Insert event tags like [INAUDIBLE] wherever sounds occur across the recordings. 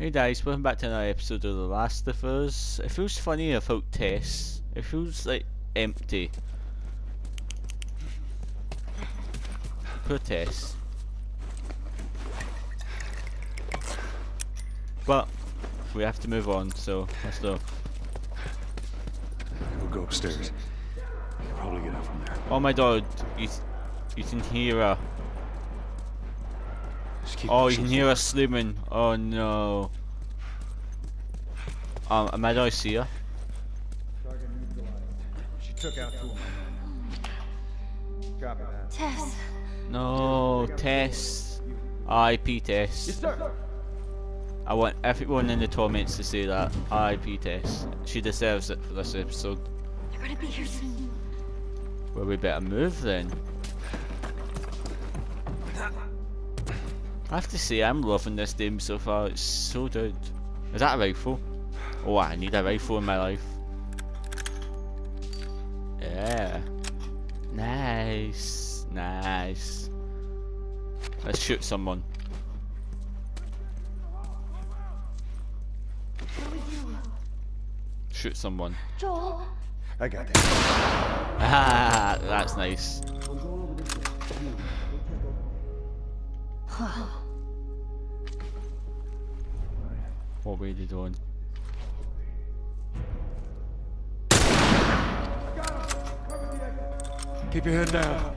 Hey guys, welcome back to another episode of The Last of Us. It feels funny without Tess. It feels like empty. Poor Tess. But we have to move on, so let's go. We'll go upstairs. You can probably get out from there. Oh my god, you, you can hear her. Just keep Oh, you can hear us forward. sleeping. Oh no. Um, am I do I see her? Target neutralized. She took out two of them. Copy that. Tess. No, Tess. R.I.P. Tess. sir. I want everyone in the comments to see that. IP Tess. She deserves it for this episode. They're gonna be here soon. Well, we better move then. I have to say, I'm loving this game so far. It's so good. Is that a rifle? Oh, I need a rifle in my life. Yeah. Nice. Nice. Let's shoot someone. What do we do? Shoot someone. Joel. I got that. Ah, that's nice. [SIGHS] What were you doing? Keep your head down.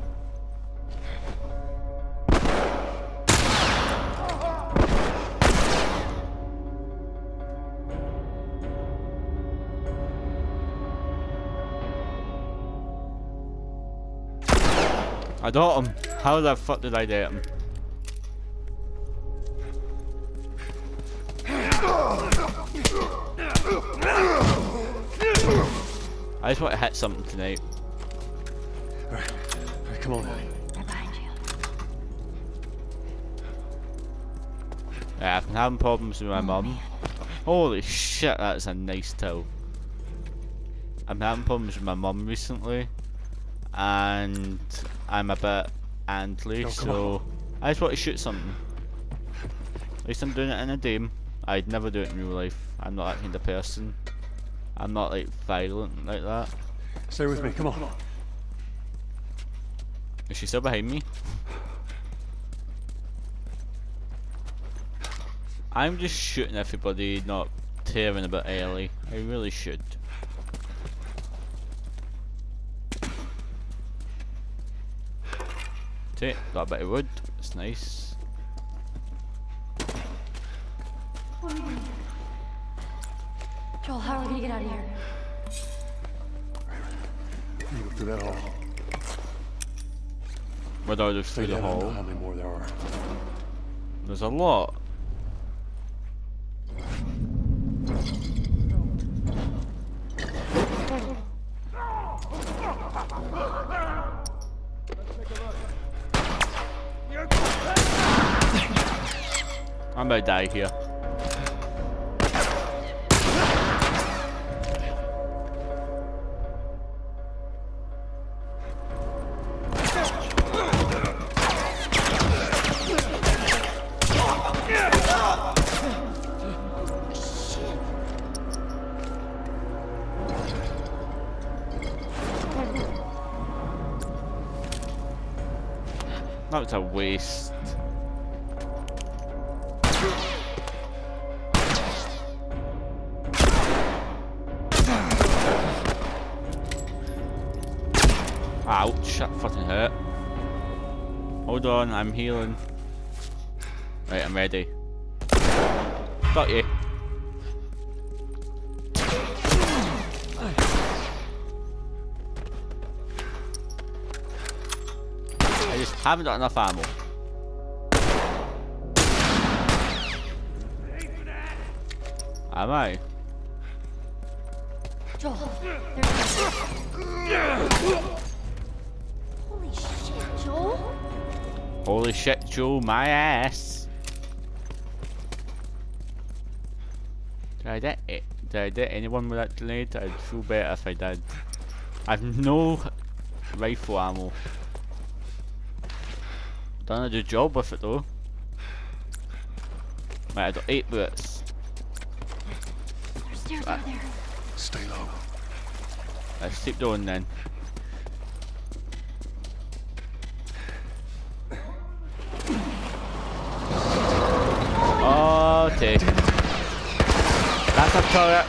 I got him. Um, how the fuck did I get him? I just want to hit something tonight. Alright. Alright, come on. Right. Yeah, I've been having problems with my mum. Holy shit, that's a nice toe. I'm having problems with my mum recently, and I'm a bit antly, Oh, come so I just want to shoot something. At least I'm doing it in a game. I'd never do it in real life. I'm not that kind of person. I'm not like violent like that. Stay with me. Come on. Is she still behind me? I'm just shooting everybody, not tearing about early. I really should. Got a bit of wood. It's nice. Joel, how are we gonna get out of here? You go through that hall. Where do I just through the down. I don't know hall? how many more there are. There's a lot. I'm about to die here. I'm healing. Right, I'm ready. Got you. I just haven't got enough ammo. Am I? Joel. Holy shit, Joe, my ass. Did I get it? Did I get anyone with that grenade? I'd feel better if I did. I've no rifle ammo. Done a good job with it though. Right, I got eight bullets. Stairs over ah. there. Stay low. Let's keep going then. Okay. That's a turret.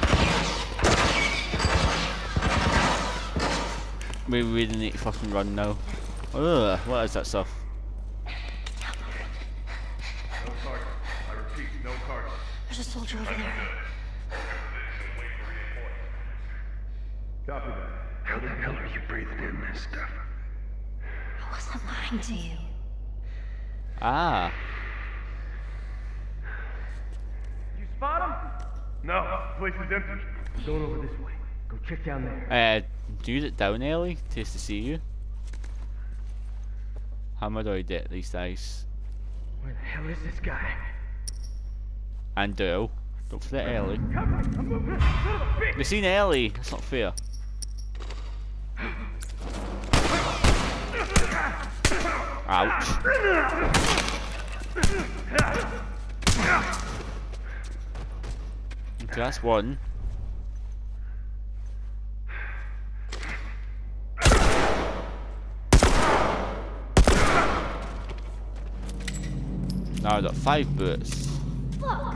We really need to fucking run now. Ugh, what is that stuff? There's a soldier over there. Copy that. How the hell are you breathing in this stuff? I wasn't lying to you. Ah, You spot him? No, place is empty. Going over this way. Go check down there. uh, do it down early? Taste to see you. How am I doing it these days? Where the hell is this guy? And Dale. Don't forget Ellie. Cover me! I'm moving! Son of a! We've seen Ellie. That's not fair. Ouch. That's one. Now I've got five bullets. Look!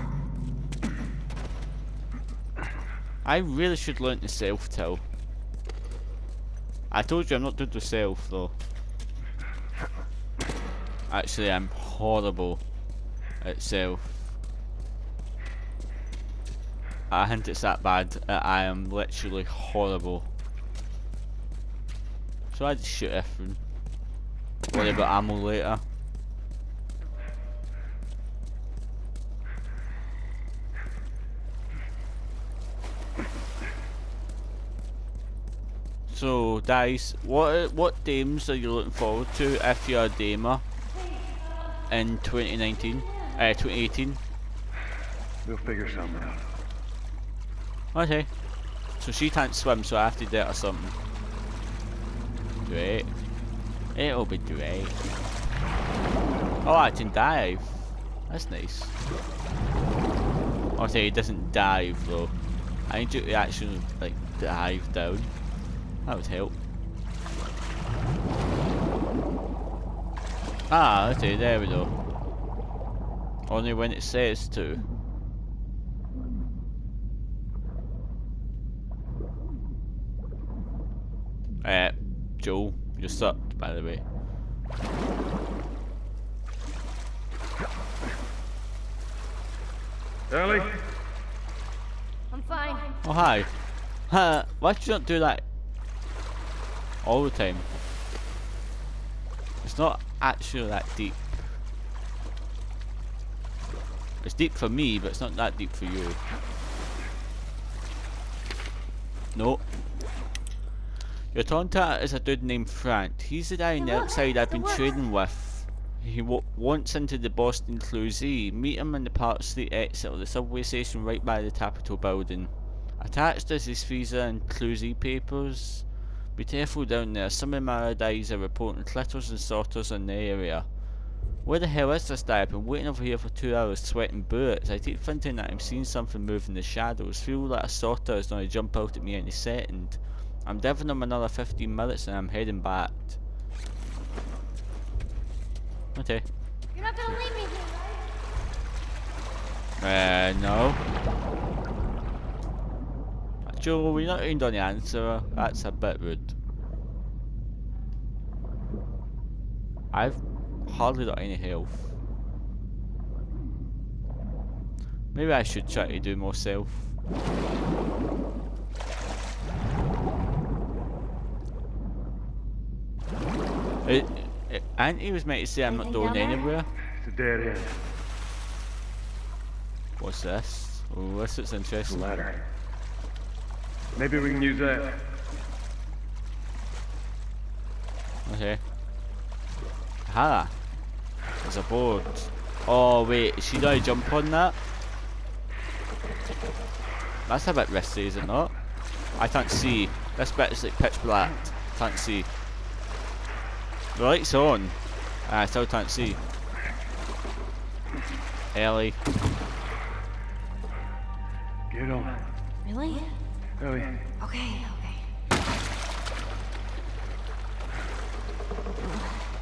I really should learn to self tell. I told you I'm not good with self though. Actually, I'm horrible at self. I hint it's that bad. I am literally horrible. So I just shoot everything. Worry about ammo later. So, guys, what what games are you looking forward to if you're a gamer in 2019, uh, 2018? We'll figure something out. Okay. So she can't swim, so I have to do it or something. Great. It'll be great. Oh, I can dive. That's nice. Okay, he doesn't dive though. I need to actually like dive down. That would help. Ah, okay, there we go. Only when it says to. Uh, Joel, you're sucked, by the way. Ellie? I'm fine. Oh, hi. Huh, why should you not do that all the time? It's not actually that deep. It's deep for me, but it's not that deep for you. No. Your contact is a dude named Frank. He's the guy on the outside I've been trading with. He wants into the Boston QZ. Meet him in the Park Street exit of the subway station right by the Capitol building. Attached is his visa and QZ papers. Be careful down there. Some of my guys are reporting clickers and sorters in the area. Where the hell is this guy? I've been waiting over here for two hours sweating bullets. I keep thinking that I'm seeing something move in the shadows. Feel like a sorter is going to jump out at me any second. I'm giving him another 15 minutes and I'm heading back. Okay. You're not gonna leave me here, Uh, no. Joe, we're not even on the answer. That's a bit rude. I've hardly got any health. Maybe I should try to do more self. It, it, Auntie was meant to say I'm not going anywhere. It's a dead end. What's this? Oh, this looks interesting. Ladder. Maybe we can use that. Okay. Ha! There's a board. Oh wait, is she gonna jump on that? That's a bit risky, is it not? I can't see. This bit is like pitch black. Can't see. The light's on. Ah, I still can't see. Ellie. Get on. Really? Oh, Ellie, Okay, okay.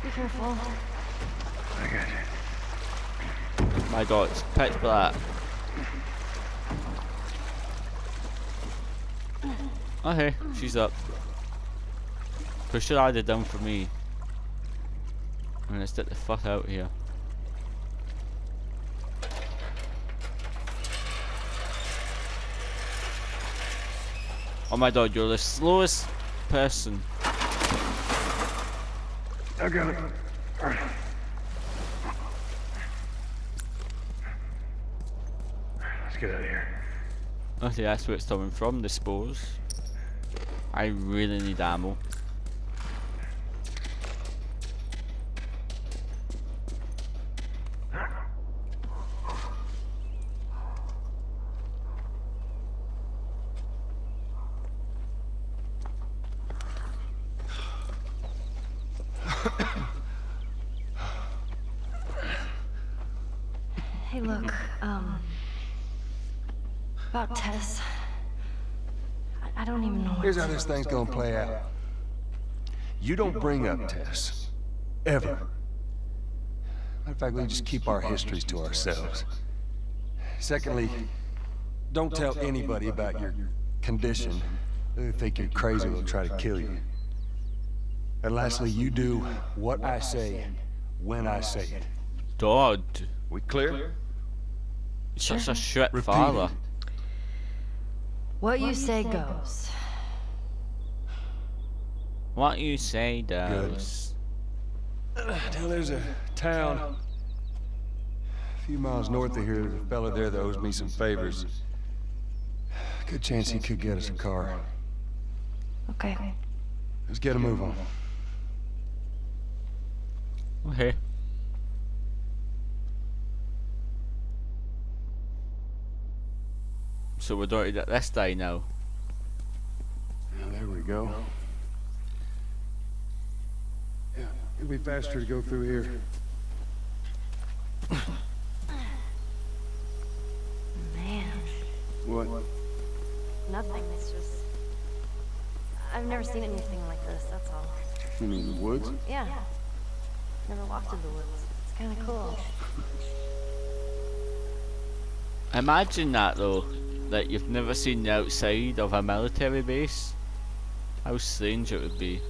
Be careful. I got you. My god, it's pitch black. Okay, she's up. Push her either down for me. Let's get the fuck out here. Oh my god, you're the slowest person. I got it. Let's get out of here. Okay, that's where it's coming from, the spores. I really need ammo. Hey, look, um. About Tess. I, I don't even know what Here's to how this thing's gonna play out. You don't bring up Tess. Ever. Matter of fact, we just keep our histories to ourselves. Secondly, don't tell anybody about your condition. They think you're crazy, they'll try to kill you. And lastly, you do what I say, when I say it. God, We clear? you're such a shit Repeat father. What you say goes. What you say does. Now there's a town a few miles north of here. There's a fella there that owes me some favors. Good chance he could get us a car. Okay. Let's get a move on. Okay. So we're doing it at this day now. Now, there we go. Yeah, it'll be faster to go through here. Man, What? nothing. It's just. I've never seen anything like this, that's all. You mean the woods? Yeah. Never walked in the woods. It's kind of cool. Imagine that though, that you've never seen the outside of a military base. How strange it would be.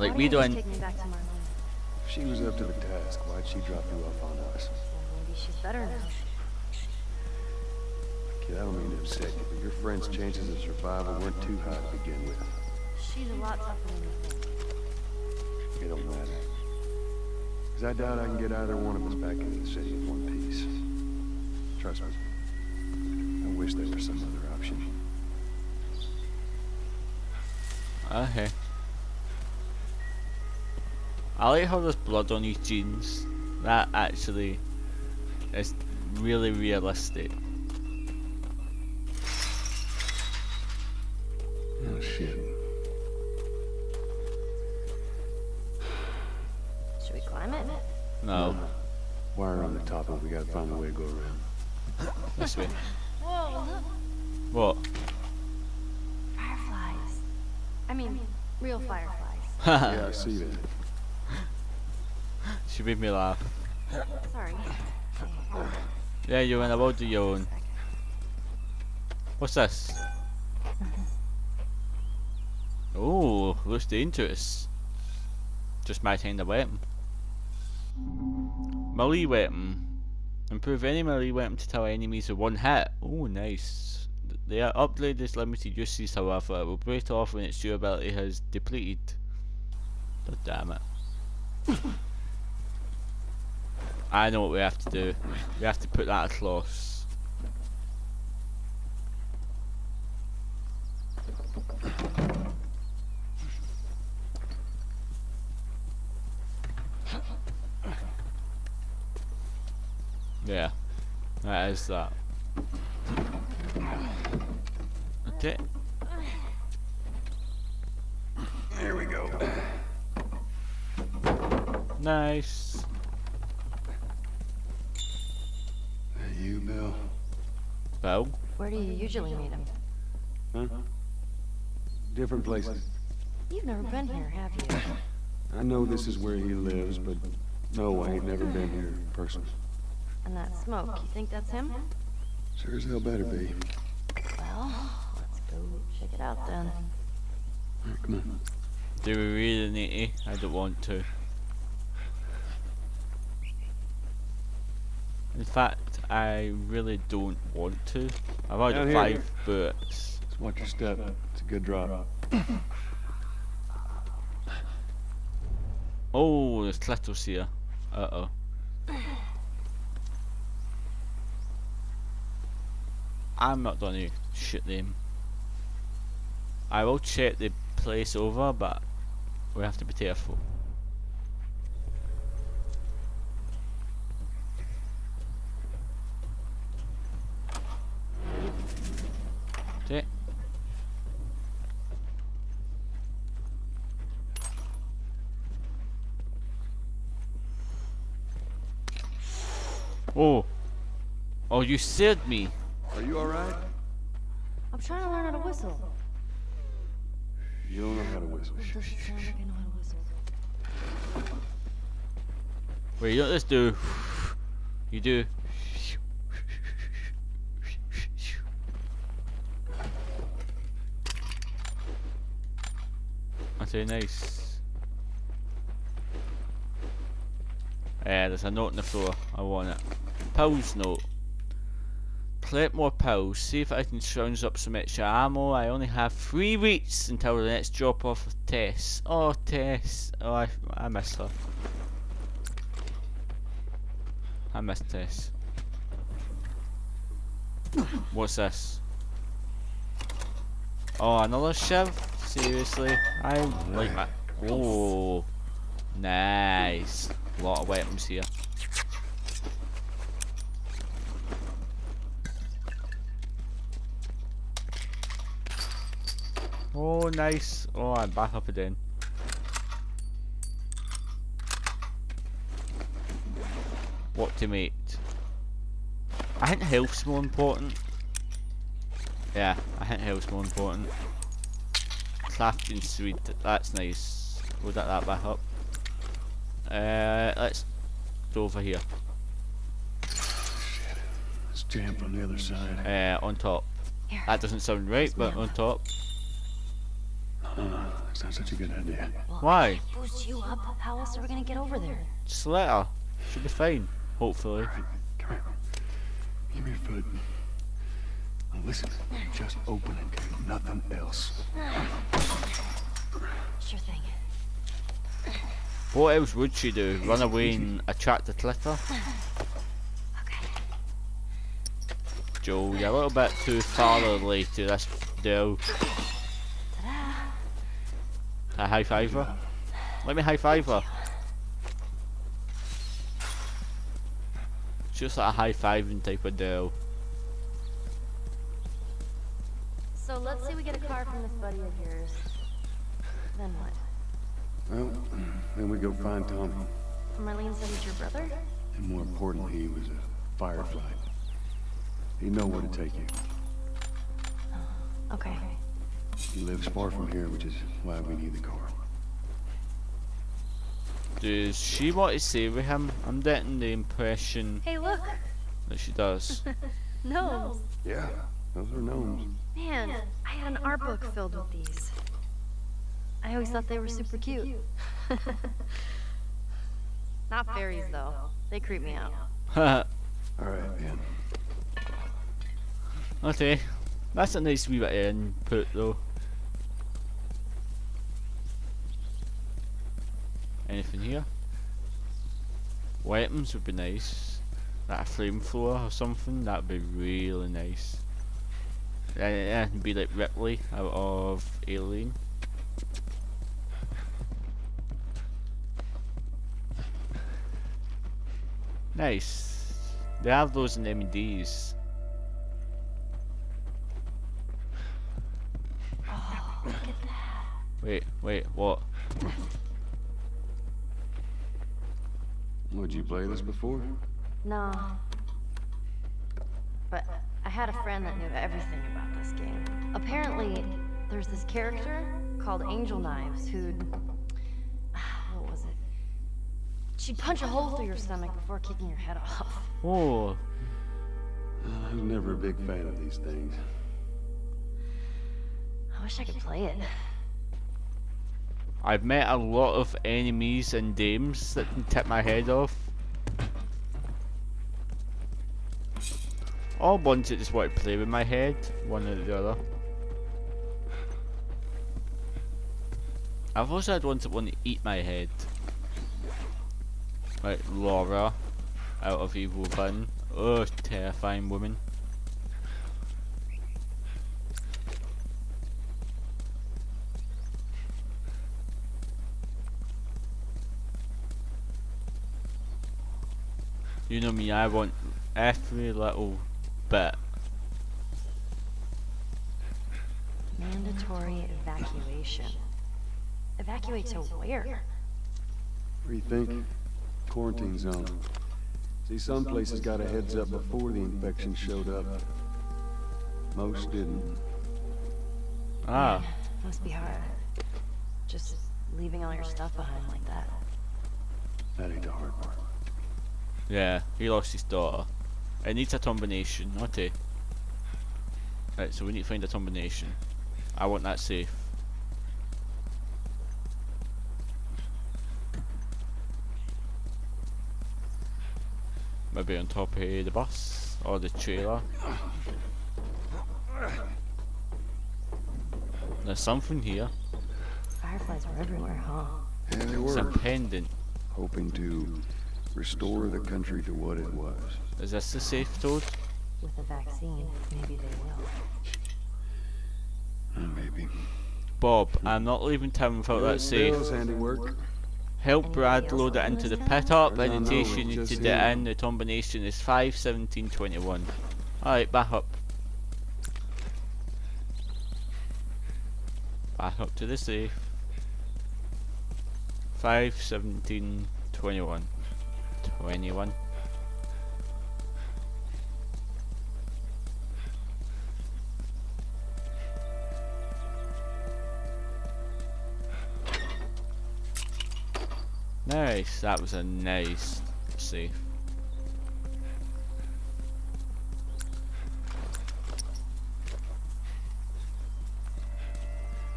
Back to Marlene? If she was up to the task, why'd she drop you off on us? Well, maybe she's better now. Kid, I don't mean to upset you, but your friend's chances of survival weren't too high to begin with. She's a lot tougher than you think. It don't matter. Because I doubt I can get either one of us back into the city in one piece. Trust me. I wish there was some other option. Okay. I like how there's blood on his jeans. That actually is really realistic. Oh, shit. Should we climb it? No, Wire on the top of it, we gotta find a way to go around. this way. [LAUGHS] Whoa, look. What? Fireflies. I mean, real fireflies. [LAUGHS] Yeah, I see that. [LAUGHS] she made me laugh. Sorry. Yeah, you're in a world of your own. What's this? [LAUGHS] Oh, looks dangerous. Just my kind of weapon. Melee weapon. Improve any melee weapon to tell enemies with one hit. Oh, nice. Th- The upgrade is limited uses, however, it will break off when its durability has depleted. God damn it. I know what we have to do. We have to put that across. Yeah, that is that. Okay. There we go. Nice. That you, Bill? Phil. Where do you usually meet him? Huh? Different places. You've never been here, have you? [COUGHS] I know this is where he lives, but no, I ain't never been here personally. And that smoke, you think that's him? Sure as hell better be. Well, let's go check it out then. All right, come on. Do we really need to? I don't want to. In fact, I really don't want to. I've already Down got here. five bullets. Just watch your step. It's a good drop. [COUGHS] Oh, there's Kletos here. Uh oh. I'm not gonna shoot them. I will check the place over, but we have to be careful. Okay. Oh. Oh, you scared me. Are you all right? I'm trying to learn how to whistle. You don't know how to whistle. It doesn't sound like I know how to whistle. Wait, you don't just do. You do. Okay, nice. Yeah, there's a note on the floor. I want it. Pulse note. Collect more pills. See if I can scrounge up some extra ammo. I only have three weeks until the next drop off of Tess. Oh, Tess. Oh, I, I miss her. I miss Tess. What's this? Oh, another shiv? Seriously? I like that. Oh, nice. A lot of weapons here. Oh, nice. Oh, I'm back up again. What to make? I think health's more important. Yeah, I think health's more important. Crafting suite, that's nice. We'll get that back up. Uh, let's go over here. It's jammed on the other side. Uh, on top. Here. That doesn't sound right, but on top. Uh, that's not such a good idea. Well, Why? Boost you up? How else are we gonna get over there? Just let her. Should be fine. Hopefully. All right, come here. Give me your foot. Now listen, just open it. Nothing else. Sure thing. What else would she do? Run away and attract the clicker? Okay. Joe, you're a little bit too fatherly to this deal. Ta-da! A high five her? Let me high five her. Just like a high fiving type of deal. So let's say we get a car from this buddy of yours. Then what? Well, then we go find Tommy. Marlene said he's your brother? And more importantly, he was a firefly. He know where to take you. Oh, okay. He lives far from here, which is why we need the car. Does she want to stay with him? I'm getting the impression Hey, look! that she does. [LAUGHS] no. Yeah, those are gnomes. Man, I had an art book filled with these. I always thought they were super cute. [LAUGHS] Not fairies, though. They creep me out. [LAUGHS] All right, man. okay. That's a nice wee bit of input though. Anything here? Weapons would be nice. That a flamethrower or something, that would be really nice. Yeah, yeah, it'd be like Ripley out of Alien. Nice. They have those in M&Ds. Wait, wait, what? Would you play this before? No. But I I had a friend that knew everything about this game. Apparently, there's this character called Angel Knives who'd. [SIGHS] What was it? She'd punch a hole through your stomach before kicking your head off. [LAUGHS] Oh, uh, I was never a big fan of these things. I wish I could play it. I've met a lot of enemies and dames that can tip my head off. All ones that just want to play with my head, one or the other. I've also had ones that want to eat my head. Like Laura, out of Evil Within. Oh, terrifying woman. You know me, I want every little bit. Mandatory evacuation. Evacuate to where? What do you think? Quarantine zone. See, some places got a heads up before the infection showed up. Most didn't. Ah, Must be hard. Just leaving all your stuff behind like that. That ain't the hard part. yeah, he lost his daughter. It needs a combination, okay. Right, so we need to find a combination. I want that safe. Maybe on top of the bus or the trailer. There's something here. Fireflies were everywhere, huh? Yeah, they It's a pendant. Hoping to restore the country to what it was. Is this the safe toad? With a vaccine, maybe they will. Uh, Maybe. Bob, I'm not leaving town without that safe. Bill's handiwork. Help Brad load it into the pit-up. I don't know, Annotation it's you just to get here. in. The combination is 51721. Alright, back up. Back up to the safe. 51721. 21. Nice, that was a nice save.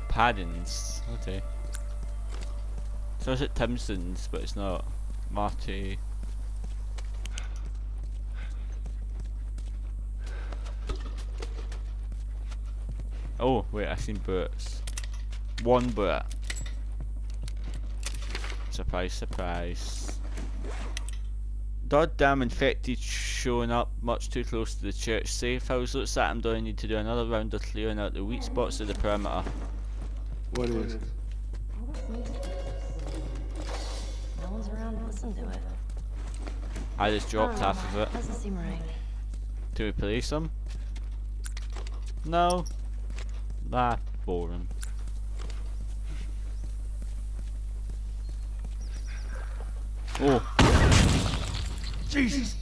Paddings, okay. So is it Timson's, but it's not. Marty. Oh, wait, I seen boots. One boot. Surprise, surprise. Goddamn infected showing up much too close to the church safe house. Looks like I'm going to need to do another round of clearing out the weak spots of the perimeter. What is? it? No one's around listen to it. I just dropped I don't half of it. Doesn't seem right. To replace them? No. Nah, boring. Oh. Jesus!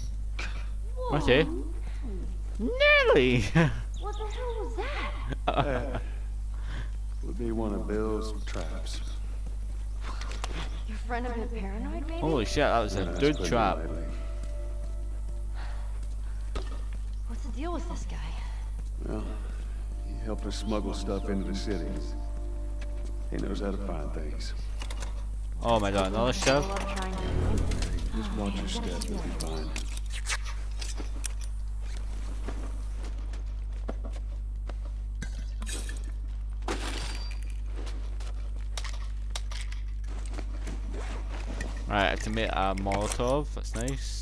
Okay. Nelly! [LAUGHS] What the hell was that? Would be one of Bill's traps. Your friend a bit paranoid, maybe? Holy shit, that was a That's good trap. lightly. What's the deal with this guy? Well, he helped us smuggle stuff into the cities. He knows how to find things. Oh my god, another shove? Pull up trying to... Just watch your step, you'll be fine. Right, I can make a Molotov, that's nice.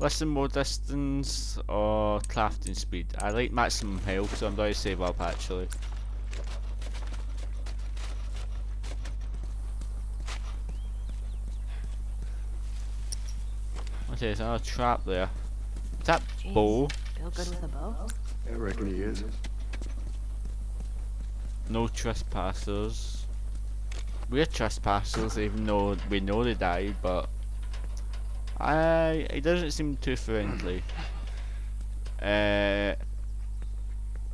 Listen more distance or crafting speed. I like maximum health, so I'm going to save up actually. Okay, there's another trap there. Is that Jeez. bow? Feel good with a bow? I reckon he is. No trespassers. We're trespassers even though we know they died, but I it doesn't seem too friendly. Uh,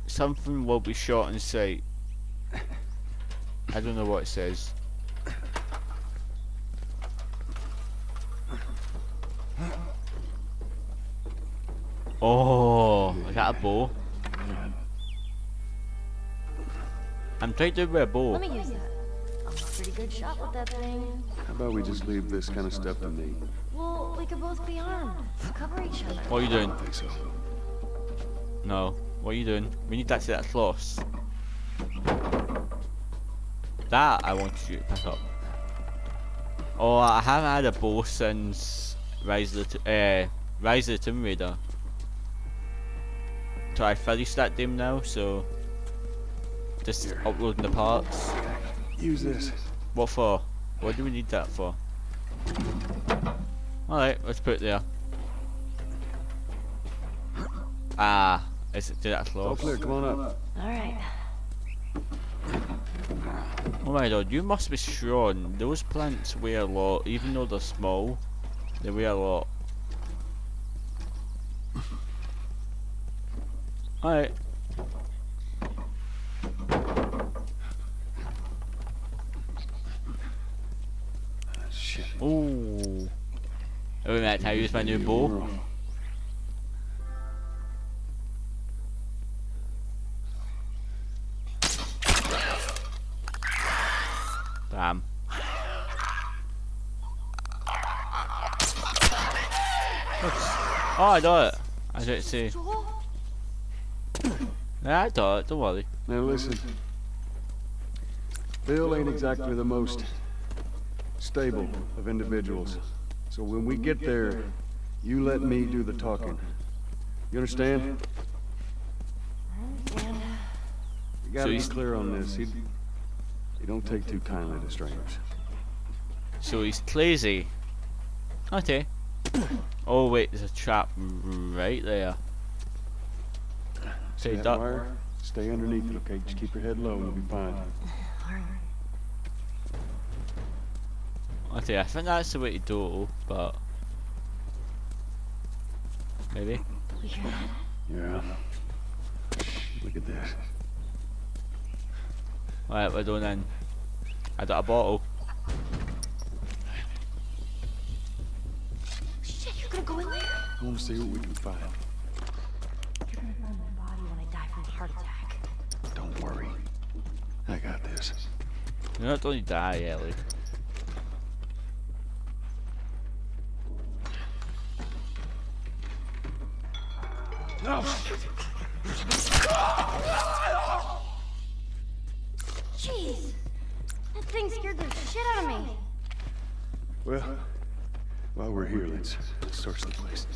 something will be shot in sight. I don't know what it says. Oh, I got a bow. I'm trying to do with a bow. Let me use that. I'm a pretty good shot with that thing. How about we just leave this kind of stuff to me? Well, we could both be armed. Cover each other. What are you doing? I think so. No. What are you doing? We need that to that floss. That I want you to pick up. Oh, I haven't had a bow since Rise of the uh, Rise of the Tomb Raider. So I finished that game now, so just Here. uploading the parts. Use this. What for? What do we need that for? Alright, let's put it there. Ah, is it to that All floss? clear, come on up. All right. Oh my god, you must be strong. Those plants weigh a lot, even though they're small. They weigh a lot. Alright. Ooh. Oh, minute, can I use my new bow? Damn. Oh, I got it. I didn't see. Yeah, I got it, don't worry. Now listen. Bill ain't exactly the most stable of individuals. So when we get there, you let me do the talking. You understand? You gotta So be he's- clear on this. He, he don't take too kindly to strangers. So he's crazy. Okay. Oh wait, there's a trap right there. See Okay, that wire? Stay underneath it, okay? Just keep your head low and you'll be fine. Okay, I think that's the way to do, it, but maybe. we hear that? Yeah. Look at this. Alright, we're doing then. I got a bottle. Shit, you're gonna go in there? I want to see what we can find. You're gonna find my body when I die from a heart attack. Don't worry. I got this. You're not going to die, Ellie. Jeez! That thing scared the shit out of me. Well, while we're here, let's search the place.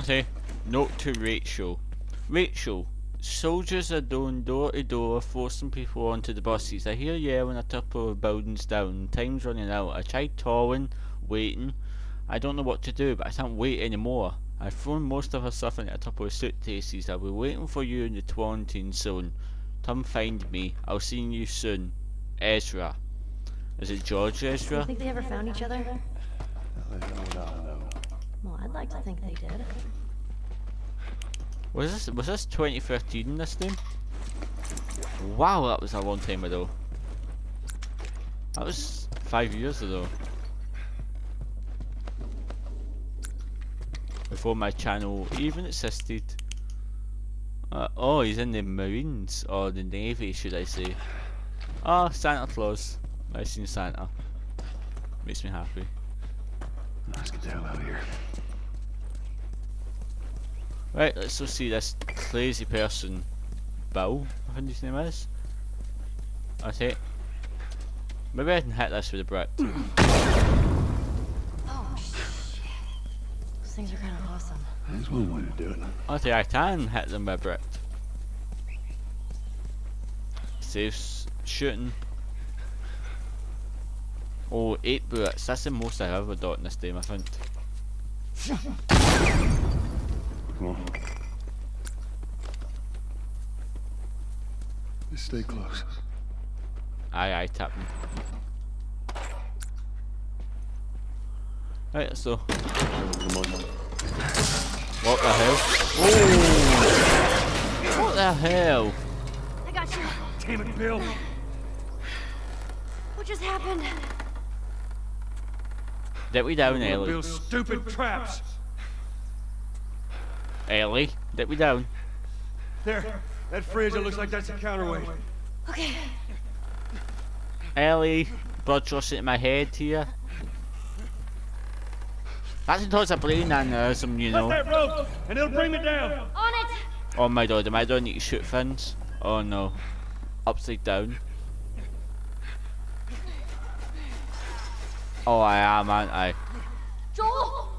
Okay. Note to Rachel. Rachel, soldiers are going door to door, forcing people onto the buses. I hear yelling at top of buildings down. Time's running out. I tried towing, waiting. I don't know what to do, but I can't wait anymore. I've thrown most of her stuff into the top of suitcases. I'll be waiting for you in the quarantine zone. Come find me. I'll see you soon. Ezra. Is it George You Ezra? think they ever found each other? How the hell know? Well, I'd like to think they did. Was this was this 2013 this game? Wow, that was a long time ago. That was five years ago. Before my channel even existed. Uh, oh, he's in the Marines or the Navy, should I say? Oh, Santa Claus. I seen Santa. Makes me happy. Let's get the hell out of here. Right, let's go see this crazy person. Bill, I think his name is. Okay. Maybe I can hit this with a brick. Things are kind of awesome. There's one way to do it. Okay, I can hit them with a brick. Saves shooting. Oh, eight bullets. That's the most I've ever got in this game, I think. Come on. Just stay close. Aye, aye, tap them. Right, so what the hell? Oh! What the hell? I got you. Damn it, Bill. What just happened? Did we down, Ellie? Bill's stupid traps. Ellie? Did we down? There. That fridge, it looks like that's a counterweight. Okay. Ellie, blood trust in my head here. That's towards a brain aneurysm, you know. That rope, and it'll bring me down. On it! Oh my god, am I doing need to shoot fins? Oh no. Upside down. Oh, I am, aren't I? Joel!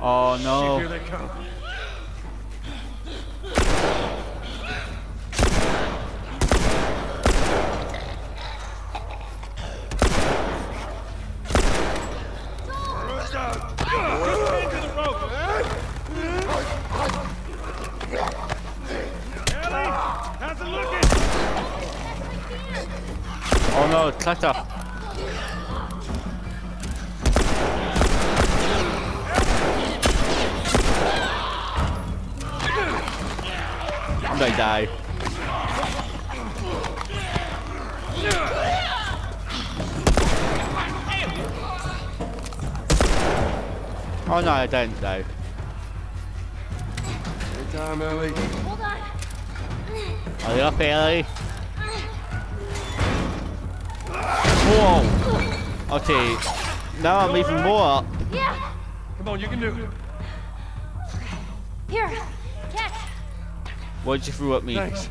Oh Here no. they come. Into the rope. Ellie, how's it looking? Oh no, clutter. I'm gonna die. Oh no, I didn't die. Anytime, Ellie. Hold on. Are you up, Ellie? Whoa! Okay, now I'm even more up. Yeah! Come on, you can do it. Here! Catch! What did you throw at me? Thanks.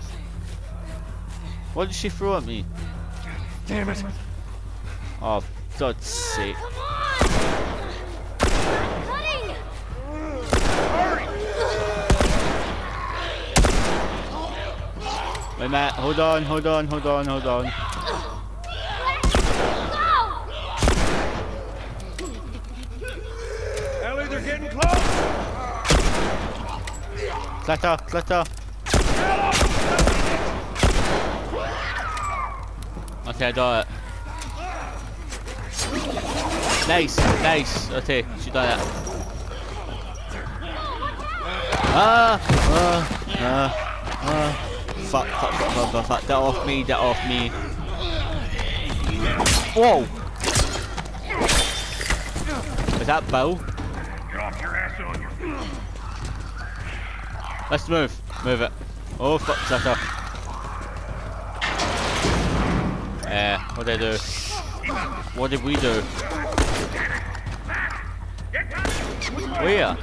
What did she throw at me? Damn it. Oh, for God's sake. Come on! Cutting! Wait, Matt, hold on, hold on, hold on, hold on. Go! Ellie, they're getting close. Clutter, clutter. Okay, I got it. Nice, nice. Okay, she done it. Ah, ah, ah, ah. Fuck, fuck, fuck, fuck, fuck, fuck. Get off me, get off me. Whoa! Is that Bill? Get off your ass on your feet. Let's move. Move it. Oh, fuck, sucker. Eh, what did I do? What did we do? Where?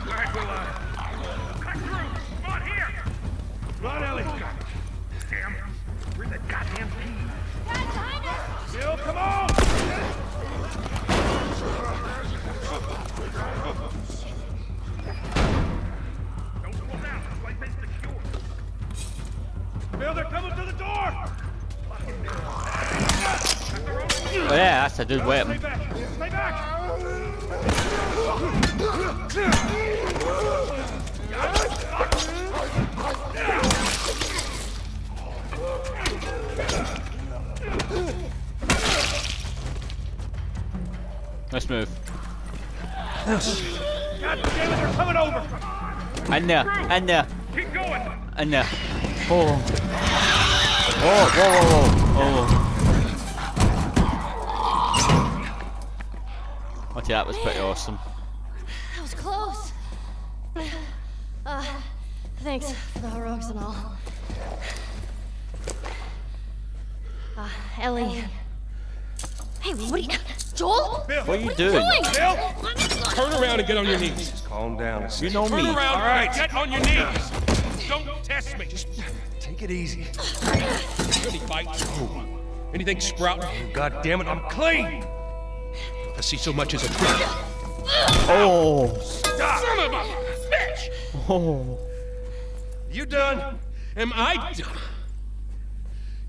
Oh yeah, that's a good Stay back. Stay back. Let's move. God damn it, they're coming over. In there, uh, in there, uh, Keep going. in there. Uh, oh. Oh, whoa, whoa, whoa. Oh. Okay, that was pretty awesome. That was close. Uh, thanks for the heroics and all. Uh, Ellie. Hey, what are you... Joel? What are you What doing? are you doing? Bill, Let me go. Turn around and get on your knees. Just Calm down. You know Turn me. around. All right. Get on your knees. Don't test me. Just Take it easy. any bites. Anything sprouting. God damn it, I'm clean. If I see so much as a twig. Oh. Stop! Son of a bitch! Oh. You done? Am I done?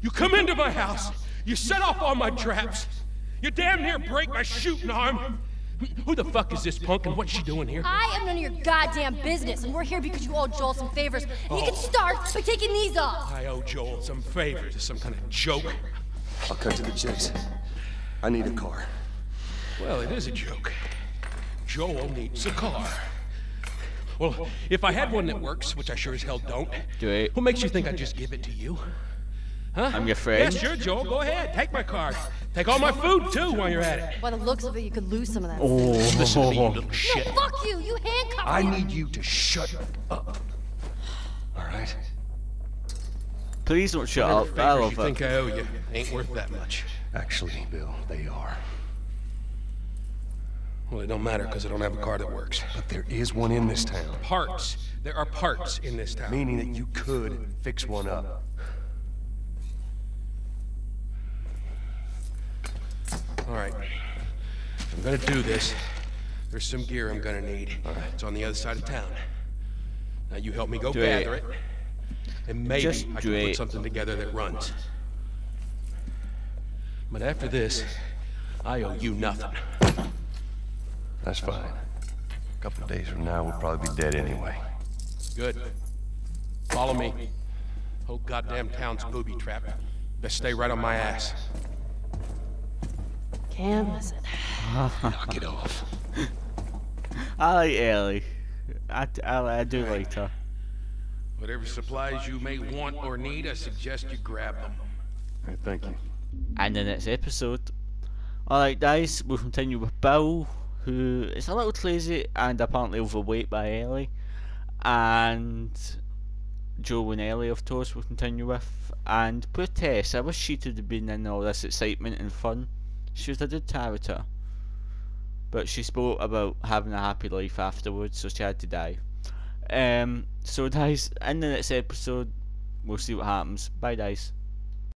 You come into my house. You set off all my traps. You damn near break my shooting arm. Who the fuck is this punk and what's she doing here? I am none of your goddamn business, and we're here because you owe Joel some favors. And you can oh. start by taking these off. I owe Joel some favors. Is some kind of joke? I'll cut to the chase. I need a car. Well, it is a joke. Joel needs a car. Well, if I had one that works, which I sure as hell don't, Do it. what makes you think I'd just give it to you? Huh? I'm your friend. Yeah, sure, Joel. Go ahead. Take my car. Take all my food, too, while you're at it. By the looks of it, you could lose some of that. Oh. Listen to me, you little shit. No, fuck you! You handcuffed I need you to shut up. All right? Please don't shut up. I favors love you it. think I owe you ain't worth that much. Actually, Bill, they are. Well, it don't matter because I don't have a car that works. But there is one in this town. Parts. There are parts in this town. Meaning that you could fix one up. All right. If I'm gonna do this, there's some gear I'm gonna need. All right. It's on the other side of town. Now you help me go Do gather it, and maybe Just I can put it. something together that runs. But after this, I owe you nothing. That's fine. A couple of days from now, we'll probably be dead anyway. Good. Follow me. Whole goddamn town's booby trap. Best stay right on my ass. Can't miss. [LAUGHS] Knock it off. [LAUGHS] I like Ellie. I, I, I do like her. Whatever supplies you may want or need, I suggest you grab them. All right, thank you. And the next episode. Alright, guys, we'll continue with Bill, who is a little crazy and apparently overweight by Ellie. And Joe and Ellie, of course, we'll continue with. And poor Tess, I wish she'd have been in all this excitement and fun. She was a good character. But she spoke about having a happy life afterwards, so she had to die. Um, so, guys, in the next episode, we'll see what happens. Bye, guys.